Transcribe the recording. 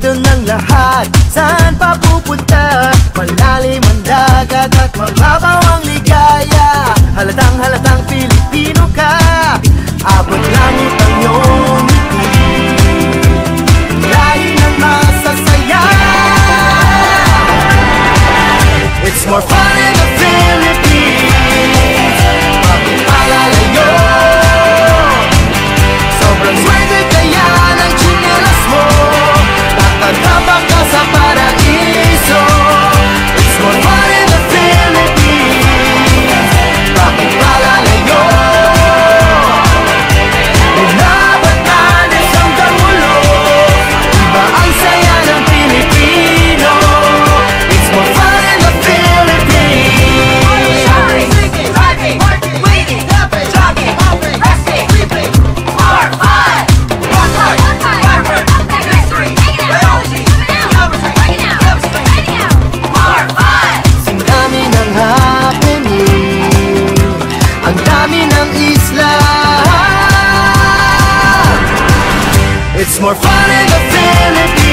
Nandun ang lahat. Saan pa pupunta? Malalim ang dagat At mababaw ang ligaya. Halatang halatang Pilipino ka. Abot langit ang iyong ngiti. Lain ang masasaya. It's more fun more fun in the family.